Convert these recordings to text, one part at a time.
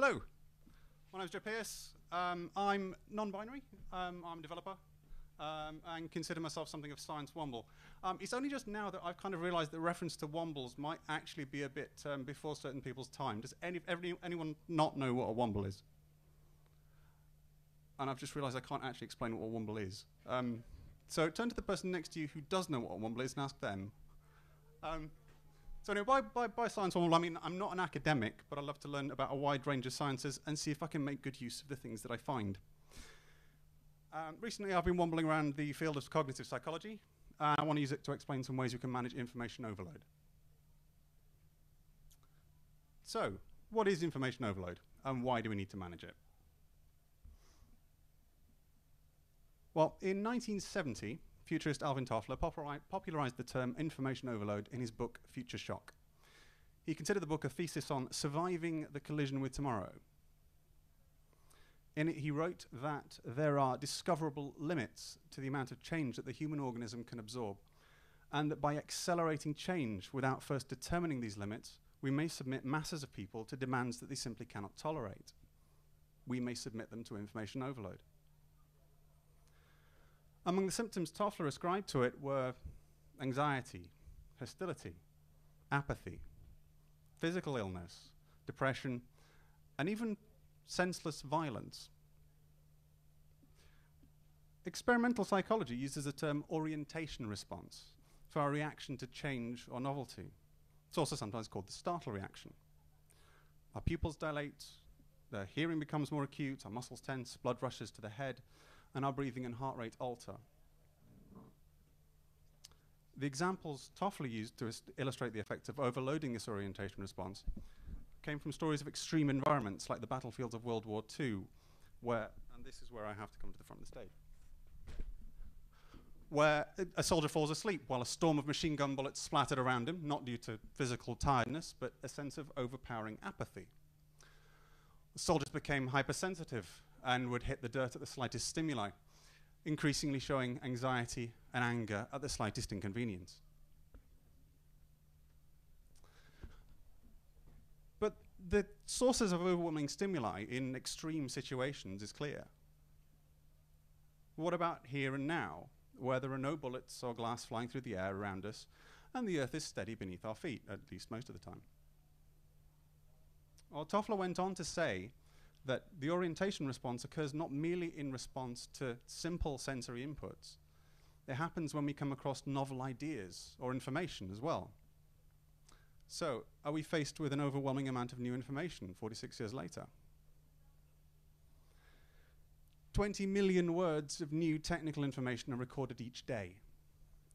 Hello, my name is Jo Pearce. Um, I'm non-binary. Um, I'm a developer um, and consider myself something of science womble. Um, it's only just now that I've kind of realised that reference to wombles might actually be a bit um, before certain people's time. Does any, every, anyone not know what a womble is? And I've just realised I can't actually explain what a womble is. Um, so turn to the person next to you who does know what a womble is and ask them. So anyway, by, science womble, I mean I'm not an academic, but I love to learn about a wide range of sciences and see if I can make good use of the things that I find. Um, recently, I've been wambling around the field of cognitive psychology. Uh, I want to use it to explain some ways we can manage information overload. So, what is information overload, and why do we need to manage it? Well, in 1970, futurist Alvin Toffler popularized the term information overload in his book Future Shock. He considered the book a thesis on surviving the collision with tomorrow, in it, he wrote that there are discoverable limits to the amount of change that the human organism can absorb, and that by accelerating change without first determining these limits, we may submit masses of people to demands that they simply cannot tolerate. We may submit them to information overload. Among the symptoms Toffler ascribed to it were anxiety, hostility, apathy, physical illness, depression, and even senseless violence. Experimental psychology uses the term orientation response for our reaction to change or novelty. It's also sometimes called the startle reaction. Our pupils dilate, the hearing becomes more acute, our muscles tense, blood rushes to the head, and our breathing and heart rate alter. The examples Toffler used to illustrate the effects of overloading this orientation response came from stories of extreme environments like the battlefields of World War II, where, and this is where I have to come to the front of the stage, where a soldier falls asleep while a storm of machine gun bullets splattered around him, not due to physical tiredness, but a sense of overpowering apathy. Soldiers became hypersensitive and would hit the dirt at the slightest stimuli, increasingly showing anxiety and anger at the slightest inconvenience. But the sources of overwhelming stimuli in extreme situations is clear. What about here and now, where there are no bullets or glass flying through the air around us, and the earth is steady beneath our feet, at least most of the time? Well, Toffler went on to say that the orientation response occurs not merely in response to simple sensory inputs. It happens when we come across novel ideas or information as well. So, are we faced with an overwhelming amount of new information 46 years later? 20 million words of new technical information are recorded each day.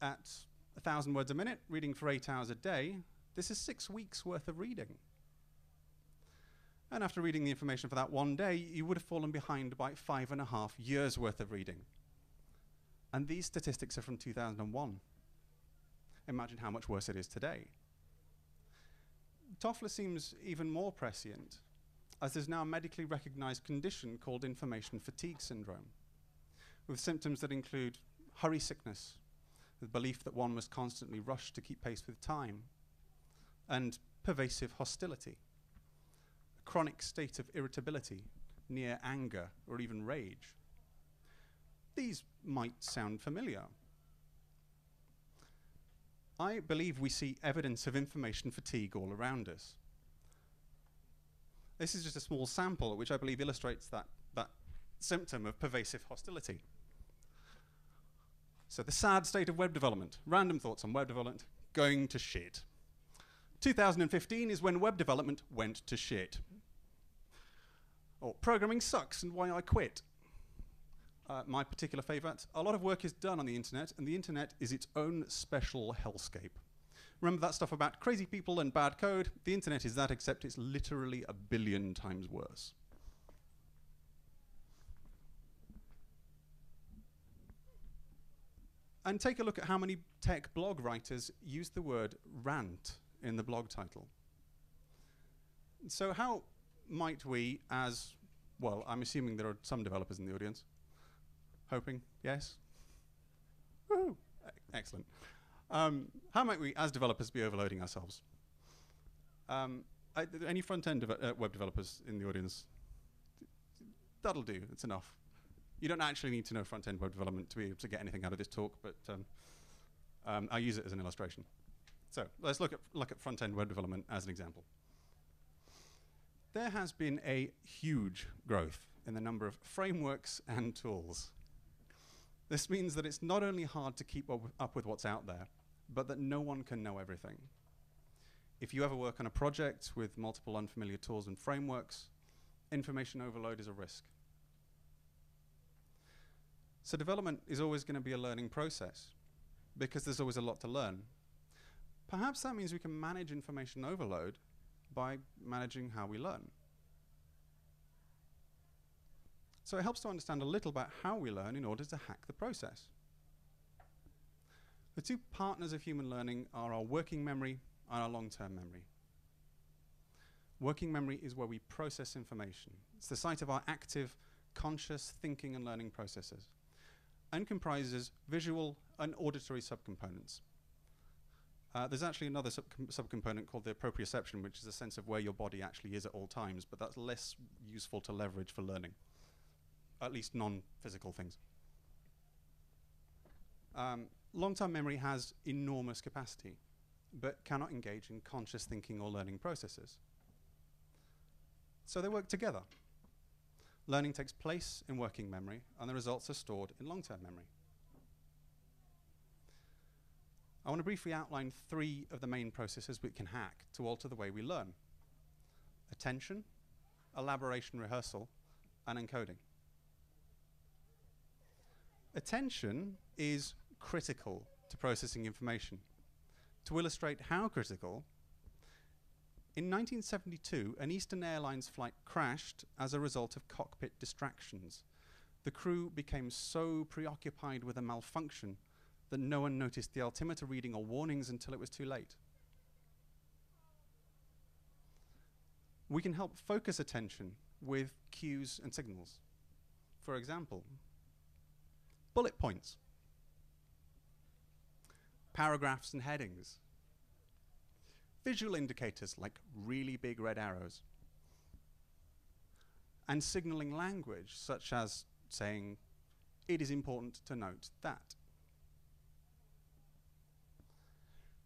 At 1,000 words a minute, reading for eight hours a day, this is six weeks worth of reading. And after reading the information for that one day, you would have fallen behind by five and a half years worth of reading. And these statistics are from 2001. Imagine how much worse it is today. Toffler seems even more prescient, as there's now a medically recognized condition called information fatigue syndrome, with symptoms that include hurry sickness, the belief that one must constantly rush to keep pace with time, and pervasive hostility, chronic state of irritability, near anger, or even rage. These might sound familiar. I believe we see evidence of information fatigue all around us. This is just a small sample which I believe illustrates that, that symptom of pervasive hostility. So the sad state of web development. Random thoughts on web development going to shit. 2015 is when web development went to shit. Or programming sucks and why I quit uh, my particular favourite. A lot of work is done on the internet, and the internet is its own special hellscape. Remember that stuff about crazy people and bad code? The internet is that, except it's literally a billion times worse. And take a look at how many tech blog writers use the word rant in the blog title. So, how might we, as well, I'm assuming there are some developers in the audience, Hoping? Yes? Woohoo! Excellent. Um, how might we, as developers, be overloading ourselves? Um, I, any front end deve- uh, web developers in the audience? That'll do. It's enough. You don't actually need to know front end web development to be able to get anything out of this talk, but um, um, I use it as an illustration. So let's look at look at front end web development as an example. There has been a huge growth in the number of frameworks and tools. This means that it's not only hard to keep up, up with what's out there, but that no one can know everything. If you ever work on a project with multiple unfamiliar tools and frameworks, information overload is a risk. So development is always going to be a learning process because there's always a lot to learn. Perhaps that means we can manage information overload by managing how we learn. So it helps to understand a little about how we learn in order to hack the process. The two partners of human learning are our working memory and our long-term memory. Working memory is where we process information. It's the site of our active, conscious thinking and learning processes and comprises visual and auditory subcomponents. Uh, there's actually another sub subcomponent called the proprioception, which is a sense of where your body actually is at all times, but that's less useful to leverage for learning, at least non-physical things. Um, Long-term memory has enormous capacity, but cannot engage in conscious thinking or learning processes. So they work together. Learning takes place in working memory, and the results are stored in long-term memory. I want to briefly outline three of the main processes we can hack to alter the way we learn. Attention, elaboration rehearsal, and encoding. Attention is critical to processing information. To illustrate how critical, in 1972, an Eastern Airlines flight crashed as a result of cockpit distractions. The crew became so preoccupied with a malfunction that no one noticed the altimeter reading or warnings until it was too late. We can help focus attention with cues and signals. For example, bullet points, paragraphs and headings, visual indicators like really big red arrows, and signaling language such as saying, it is important to note that.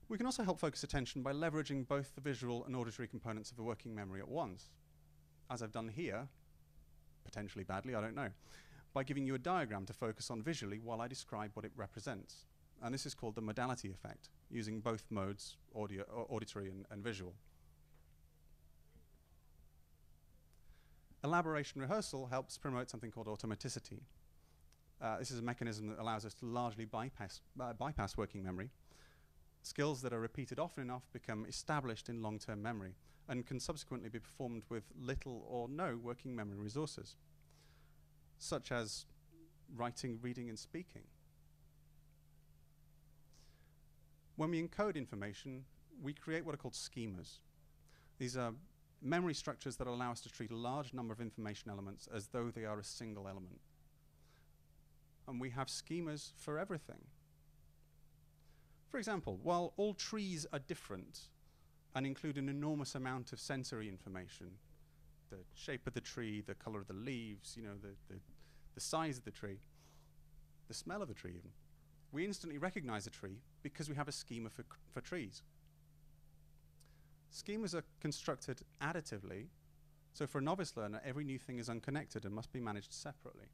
We can also help focus attention by leveraging both the visual and auditory components of the working memory at once, as I've done here, potentially badly, I don't know, by giving you a diagram to focus on visually while I describe what it represents. And this is called the modality effect, using both modes, audio, auditory and, and visual. Elaboration rehearsal helps promote something called automaticity. Uh, this is a mechanism that allows us to largely bypass, uh, bypass working memory Skills that are repeated often enough become established in long-term memory and can subsequently be performed with little or no working memory resources, such as writing, reading, and speaking. When we encode information, we create what are called schemas. These are memory structures that allow us to treat a large number of information elements as though they are a single element. And we have schemas for everything. For example, while all trees are different and include an enormous amount of sensory information, the shape of the tree, the color of the leaves, you know, the, the, the size of the tree, the smell of the tree even, we instantly recognize a tree because we have a schema for, for trees. Schemas are constructed additively, so for a novice learner, every new thing is unconnected and must be managed separately.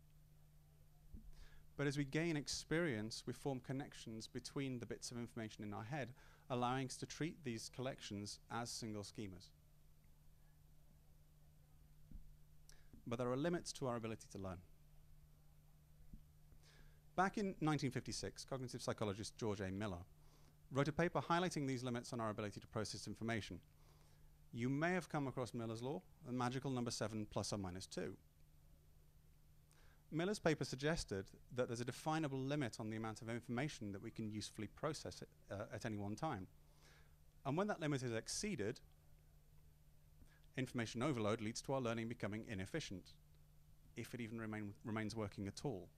But as we gain experience, we form connections between the bits of information in our head, allowing us to treat these collections as single schemas. But there are limits to our ability to learn. Back in 1956, cognitive psychologist George A. Miller wrote a paper highlighting these limits on our ability to process information. You may have come across Miller's law, the magical number 7 plus or minus 2. Miller's paper suggested that there's a definable limit on the amount of information that we can usefully process it, uh, at any one time. And when that limit is exceeded, information overload leads to our learning becoming inefficient, if it even remain remains working at all.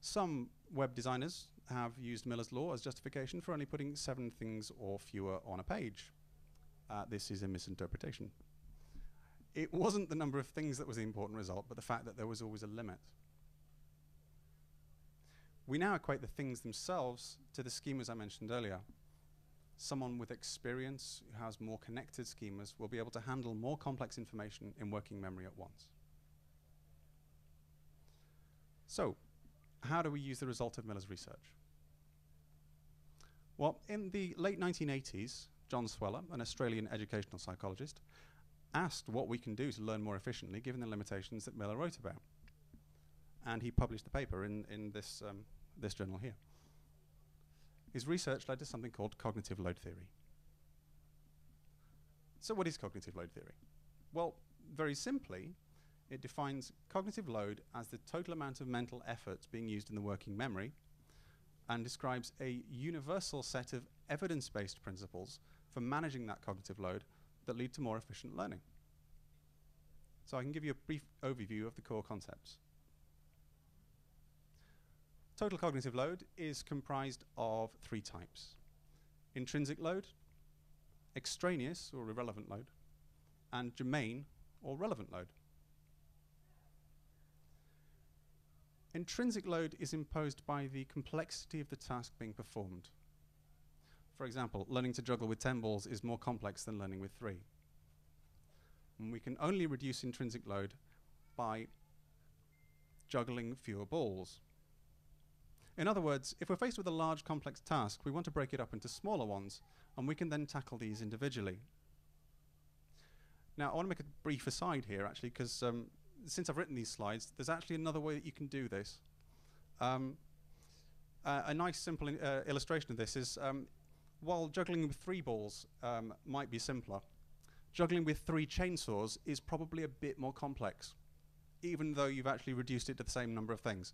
Some web designers have used Miller's Law as justification for only putting seven things or fewer on a page. Uh, this is a misinterpretation. It wasn't the number of things that was the important result, but the fact that there was always a limit. We now equate the things themselves to the schemas I mentioned earlier. Someone with experience who has more connected schemas will be able to handle more complex information in working memory at once. So, how do we use the result of Miller's research? Well, in the late 1980s, John Sweller, an Australian educational psychologist, asked what we can do to learn more efficiently given the limitations that Miller wrote about. And he published a paper in, in this, um, this journal here. His research led to something called cognitive load theory. So, what is cognitive load theory? Well, very simply, it defines cognitive load as the total amount of mental effort being used in the working memory and describes a universal set of evidence based principles for managing that cognitive load that lead to more efficient learning. So I can give you a brief overview of the core concepts. Total cognitive load is comprised of three types. Intrinsic load, extraneous or irrelevant load, and germane or relevant load. Intrinsic load is imposed by the complexity of the task being performed. For example, learning to juggle with 10 balls is more complex than learning with three. And we can only reduce intrinsic load by juggling fewer balls. In other words, if we're faced with a large complex task, we want to break it up into smaller ones, and we can then tackle these individually. Now, I want to make a brief aside here, actually, because um, since I've written these slides, there's actually another way that you can do this. Um, uh, a nice, simple uh, illustration of this is um, while juggling with three balls um, might be simpler, juggling with three chainsaws is probably a bit more complex, even though you've actually reduced it to the same number of things.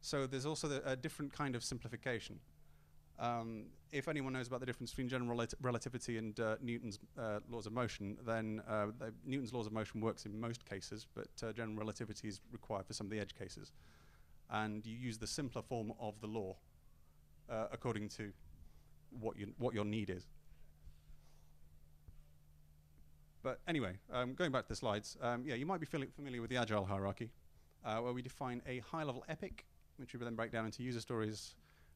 So there's also the, a different kind of simplification. Um, if anyone knows about the difference between general relati relativity and uh, Newton's uh, laws of motion, then uh, Newton's laws of motion works in most cases, but uh, general relativity is required for some of the edge cases. And you use the simpler form of the law uh, according to what, you, what your need is. But anyway, um, going back to the slides, um, yeah, you might be familiar with the agile hierarchy, uh, where we define a high-level epic, which we then break down into user stories,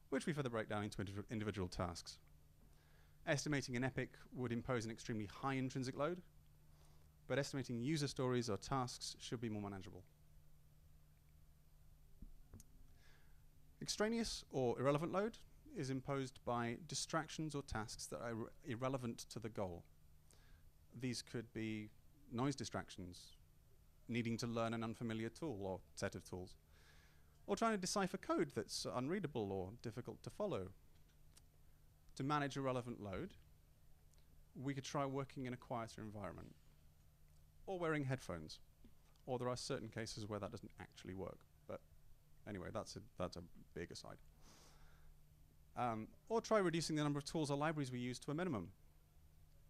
which we further break down into individual tasks. Estimating an epic would impose an extremely high intrinsic load, but estimating user stories or tasks should be more manageable. Extraneous or irrelevant load is imposed by distractions or tasks that are irrelevant to the goal. These could be noise distractions, needing to learn an unfamiliar tool or set of tools, or trying to decipher code that's unreadable or difficult to follow. To manage a relevant load, we could try working in a quieter environment, or wearing headphones, or there are certain cases where that doesn't actually work. But anyway, that's a, that's a big aside. Um, or try reducing the number of tools or libraries we use to a minimum.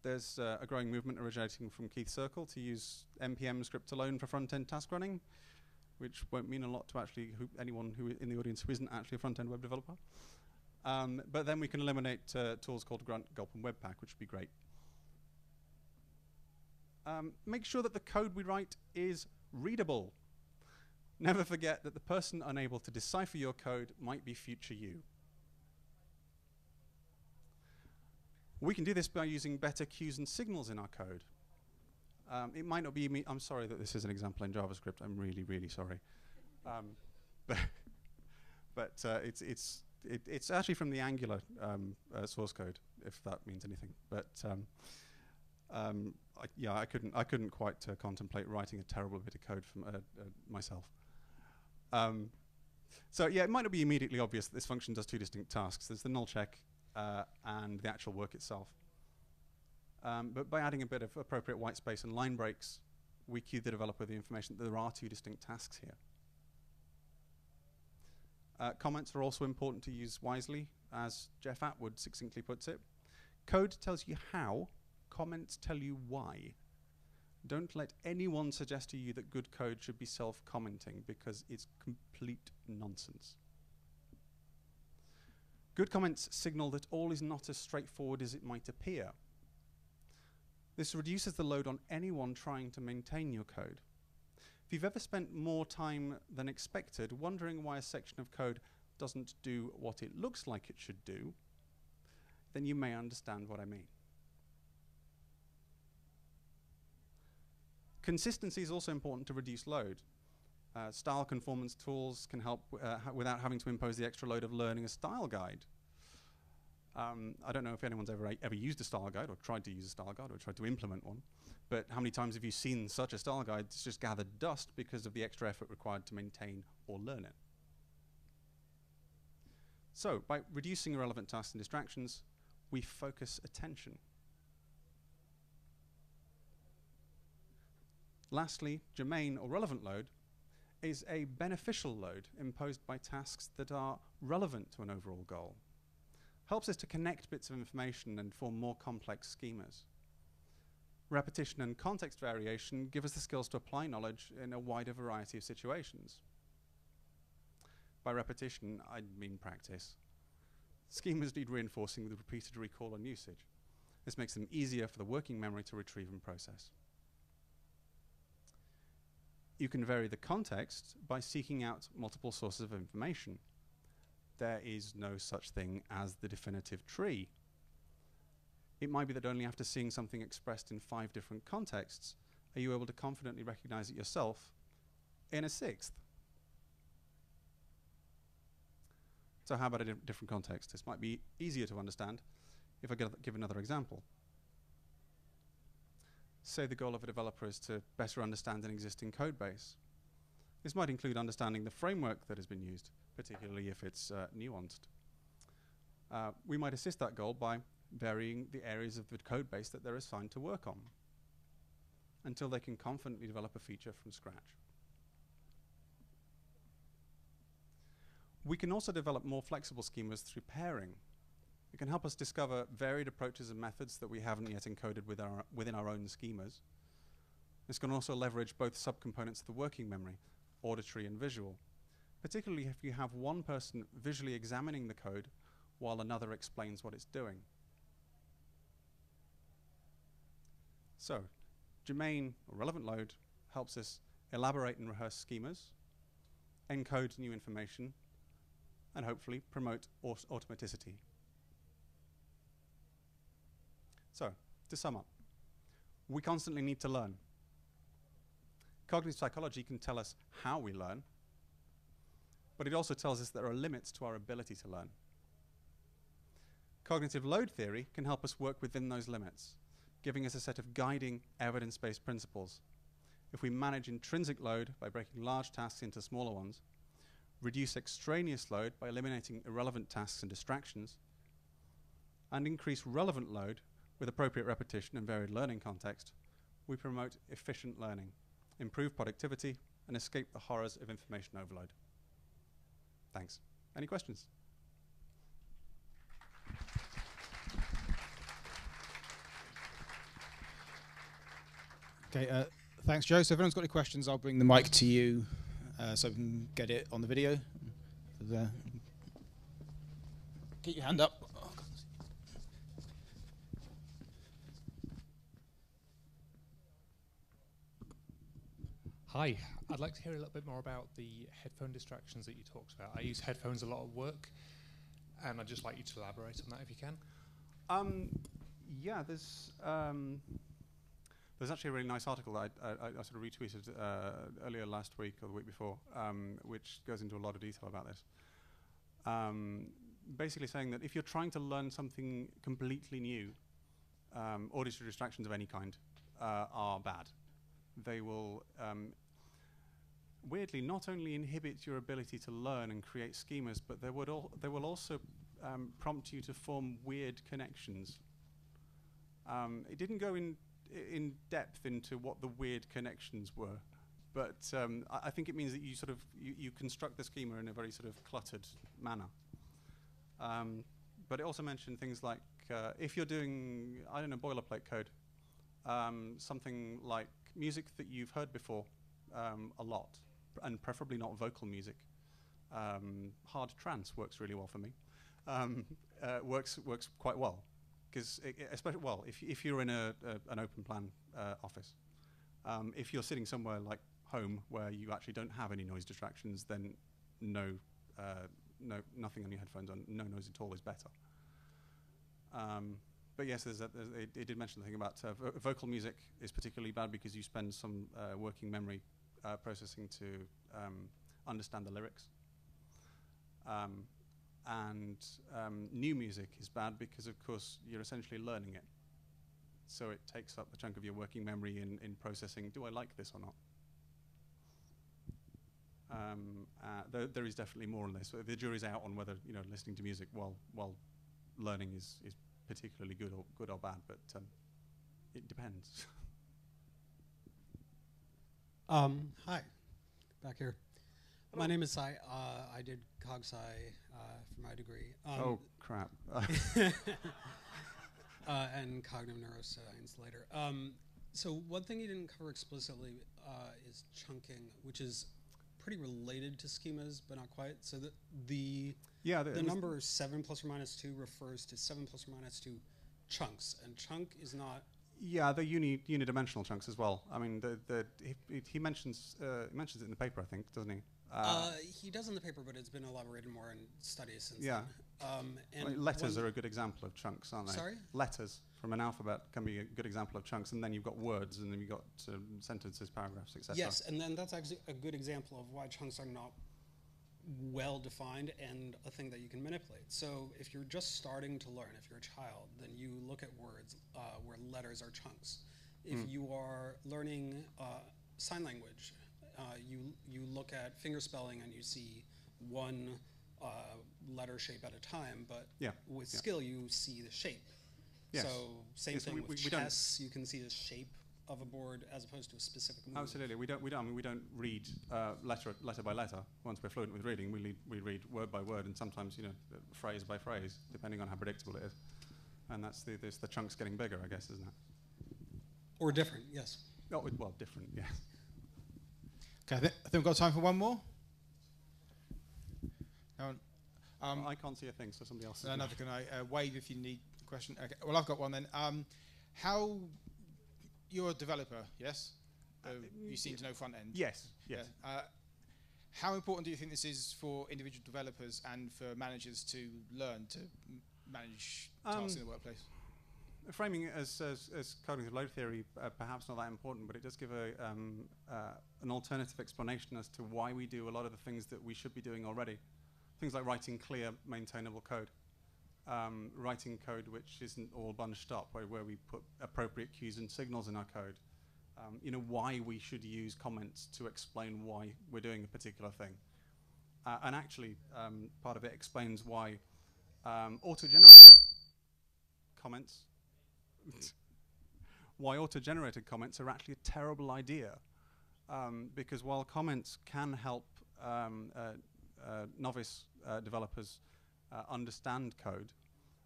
There's uh, a growing movement originating from Keith Cirkel to use npm script alone for front-end task running, which won't mean a lot to actually who anyone who in the audience who isn't actually a front-end web developer. Um, but then we can eliminate uh, tools called Grunt, Gulp, and Webpack, which would be great. Um, make sure that the code we write is readable. Never forget that the person unable to decipher your code might be future you. We can do this by using better cues and signals in our code. Um, it might not be me. I'm sorry that this is an example in JavaScript. I'm really, really sorry. Um, but uh, it's it's it, it's actually from the Angular um, uh, source code, if that means anything. But um, um, I, yeah, I couldn't I couldn't quite uh, contemplate writing a terrible bit of code from uh, uh, myself. Um, so yeah, it might not be immediately obvious that this function does two distinct tasks. There's the null check uh, and the actual work itself. Um, but by adding a bit of appropriate white space and line breaks, we cue the developer the information that there are two distinct tasks here. Uh, comments are also important to use wisely, as Jeff Atwood succinctly puts it. Code tells you how, comments tell you why. Don't let anyone suggest to you that good code should be self commenting because it's complete nonsense. Good comments signal that all is not as straightforward as it might appear. This reduces the load on anyone trying to maintain your code. If you've ever spent more time than expected wondering why a section of code doesn't do what it looks like it should do, then you may understand what I mean. Consistency is also important to reduce load. Uh, style conformance tools can help uh, without having to impose the extra load of learning a style guide. Um, I don't know if anyone's ever ever used a style guide or tried to use a style guide or tried to implement one, but how many times have you seen such a style guide that's just gathered dust because of the extra effort required to maintain or learn it? So, by reducing irrelevant tasks and distractions, we focus attention. Lastly, germane or relevant load is a beneficial load imposed by tasks that are relevant to an overall goal. Helps us to connect bits of information and form more complex schemas. Repetition and context variation give us the skills to apply knowledge in a wider variety of situations. By repetition, I mean practice. Schemas need reinforcing with repeated recall and usage. This makes them easier for the working memory to retrieve and process. You can vary the context by seeking out multiple sources of information. There is no such thing as the definitive tree. It might be that only after seeing something expressed in five different contexts are you able to confidently recognize it yourself in a sixth. So how about a di different context? This might be easier to understand if I give another example say the goal of a developer is to better understand an existing code base. This might include understanding the framework that has been used, particularly if it's uh, nuanced. Uh, we might assist that goal by varying the areas of the code base that they're assigned to work on until they can confidently develop a feature from scratch. We can also develop more flexible schemas through pairing. It can help us discover varied approaches and methods that we haven't yet encoded with our, within our own schemas. This can also leverage both subcomponents of the working memory, auditory and visual, particularly if you have one person visually examining the code while another explains what it's doing. So, germane or relevant load helps us elaborate and rehearse schemas, encode new information, and hopefully promote automaticity. So, to sum up, we constantly need to learn. Cognitive psychology can tell us how we learn, but it also tells us there are limits to our ability to learn. Cognitive load theory can help us work within those limits, giving us a set of guiding evidence-based principles. If we manage intrinsic load by breaking large tasks into smaller ones, reduce extraneous load by eliminating irrelevant tasks and distractions, and increase relevant load with appropriate repetition and varied learning context, we promote efficient learning, improve productivity, and escape the horrors of information overload. Thanks. Any questions? Okay, uh, thanks, Jo. So if anyone's got any questions, I'll bring the mic to you uh, so we can get it on the video. Keep your hand up. Hi, I'd like to hear a little bit more about the headphone distractions that you talked about. I use headphones a lot at work, and I'd just like you to elaborate on that if you can. Um, yeah, there's um, there's actually a really nice article that I, I, I sort of retweeted uh, earlier last week or the week before, um, which goes into a lot of detail about this. Um, basically saying that if you're trying to learn something completely new, um, auditory distractions of any kind uh, are bad. They will um, weirdly not only inhibit your ability to learn and create schemas, but they, would al they will also um, prompt you to form weird connections. Um, it didn't go in, in depth into what the weird connections were, but um, I, I, think it means that you sort of you, you, construct the schema in a very sort of cluttered manner. Um, but it also mentioned things like uh, if you're doing I don't know boilerplate code, um, something like music that you've heard before um, a lot, and preferably not vocal music. Um, hard trance works really well for me. um, uh, works works quite well because especially well if if you're in a, a an open plan uh, office, um, if you're sitting somewhere like home where you actually don't have any noise distractions, then no uh, no nothing on your headphones on no noise at all is better. Um, but yes, there's a, there's it, it, did mention the thing about uh, vo vocal music is particularly bad because you spend some uh, working memory uh, processing to um, understand the lyrics. Um, and um, new music is bad because, of course, you're essentially learning it. So it takes up a chunk of your working memory in, in processing, do I like this or not? Um, uh, there, is definitely more on this. So the jury's out on whether you know listening to music while while learning is, is particularly good or good or bad, but um, it depends. um, hi, back here. My name is Sai. Uh, I did cog sci uh, for my degree. Um, oh crap! uh, and cognitive neuroscience later. Um, so one thing you didn't cover explicitly uh, is chunking, which is pretty related to schemas, but not quite. So the the yeah the, the number seven plus or minus two refers to seven plus or minus two chunks, and chunk is not yeah, the uni unidimensional chunks as well. I mean, the the he, he mentions uh, he mentions it in the paper, I think, doesn't he? Uh, uh, he does in the paper, but it's been elaborated more in studies since yeah. then. Um, and letters are a good example of chunks, aren't they? Sorry? Letters from an alphabet can be a good example of chunks, and then you've got words, and then you've got um, sentences, paragraphs, etc. Yes, and then that's actually a good example of why chunks are not well defined and a thing that you can manipulate. So if you're just starting to learn, if you're a child, then you look at words uh, where letters are chunks. If mm. you are learning uh, sign language, uh, you you look at fingerspelling and you see one uh, letter shape at a time, but yeah. with yeah. skill you see the shape. Yes. So same yes, thing we, with we, chess, you can see the shape of a board as opposed to a specific move. Absolutely, we don't. We don't. I mean, we don't read uh, letter letter by letter. Once we're fluent with reading, we lead, we read word by word, and sometimes you know phrase by phrase, depending on how predictable it is. And that's the there's the chunks getting bigger, I guess, isn't it? Or different, yes. Oh, well, different, yes. Okay, I, th I think we've got time for one more. Um, I can't see a thing, so somebody else. Another can I uh, wave if you need a question? Okay. Well, I've got one then. Um, how you're a developer, yes? Uh, you seem to know front end. Yes. Yes. Yeah. Uh, how important do you think this is for individual developers and for managers to learn to manage tasks um, in the workplace? framing it as, as, as cognitive load theory, uh, perhaps not that important, but it does give a, um, uh, an alternative explanation as to why we do a lot of the things that we should be doing already. Things like writing clear, maintainable code. Um, writing code which isn't all bunched up, where, where, we put appropriate cues and signals in our code. Um, you know, why we should use comments to explain why we're doing a particular thing. Uh, and actually, um, part of it explains why um, auto-generated comments why auto-generated comments are actually a terrible idea. Um, because while comments can help um, uh, uh, novice uh, developers uh, understand code,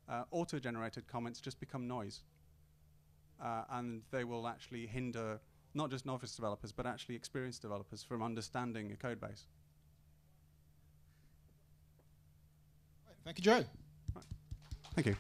uh, auto-generated comments just become noise. Uh, and they will actually hinder not just novice developers, but actually experienced developers from understanding a code base. Thank you, Jo. Right. Thank you.